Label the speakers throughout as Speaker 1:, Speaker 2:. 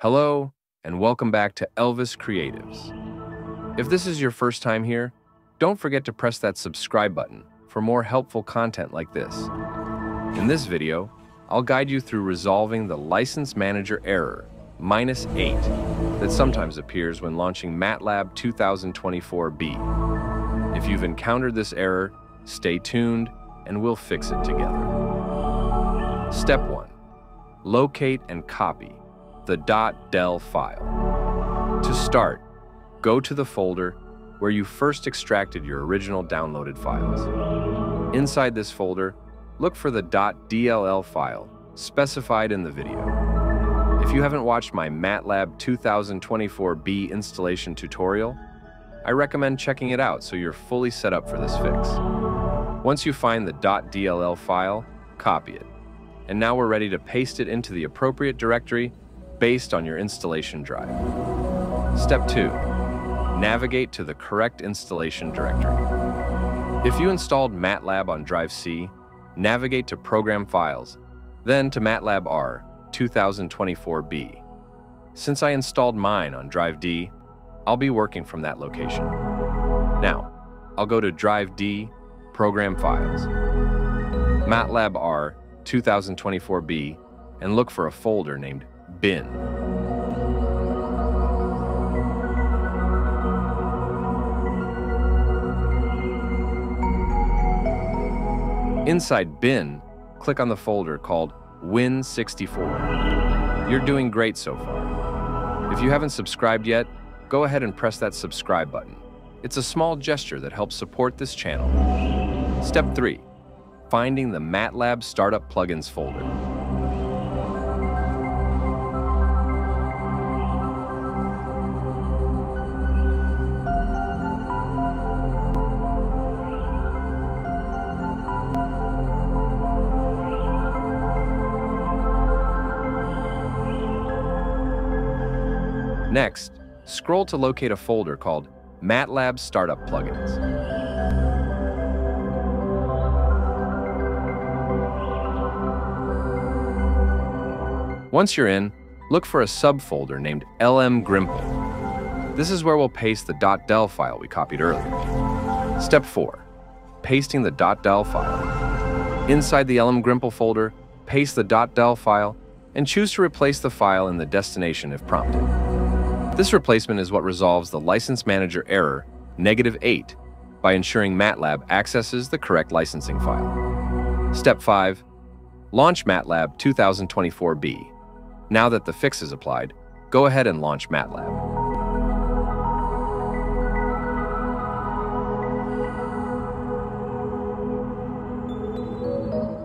Speaker 1: Hello, and welcome back to Elvis Creatives. If this is your first time here, don't forget to press that subscribe button for more helpful content like this. In this video, I'll guide you through resolving the License Manager error, minus 8, that sometimes appears when launching MATLAB 2024B. If you've encountered this error, stay tuned and we'll fix it together. Step 1. Locate and copy the .del file. To start, go to the folder where you first extracted your original downloaded files. Inside this folder, look for the .dll file specified in the video. If you haven't watched my MATLAB 2024B installation tutorial, I recommend checking it out so you're fully set up for this fix. Once you find the .dll file, copy it. And now we're ready to paste it into the appropriate directory based on your installation drive. Step 2. Navigate to the correct installation directory. If you installed MATLAB on Drive C, navigate to Program Files, then to MATLAB R 2024B. Since I installed mine on Drive D, I'll be working from that location. Now, I'll go to Drive D, Program Files, MATLAB R 2024B, and look for a folder named bin. Inside bin, click on the folder called Win64. You're doing great so far. If you haven't subscribed yet, go ahead and press that subscribe button. It's a small gesture that helps support this channel. Step 3. Finding the MATLAB Startup Plugins folder. Next, scroll to locate a folder called MATLAB Startup Plugins. Once you're in, look for a subfolder named lmgrimpl. This is where we'll paste the .del file we copied earlier. Step 4. Pasting the .del file. Inside the lmgrimpl folder, paste the .del file and choose to replace the file in the destination if prompted. This replacement is what resolves the License Manager error, negative 8, by ensuring MATLAB accesses the correct licensing file. Step 5. Launch MATLAB 2024B. Now that the fix is applied, go ahead and launch MATLAB.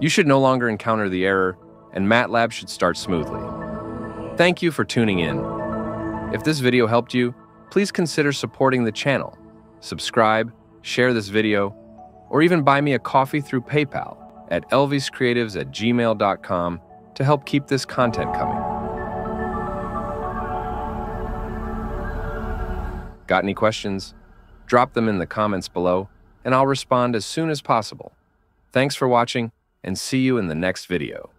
Speaker 1: You should no longer encounter the error, and MATLAB should start smoothly. Thank you for tuning in. If this video helped you, please consider supporting the channel. Subscribe, share this video, or even buy me a coffee through PayPal at elviscreatives at gmail.com to help keep this content coming. Got any questions? Drop them in the comments below, and I'll respond as soon as possible. Thanks for watching, and see you in the next video.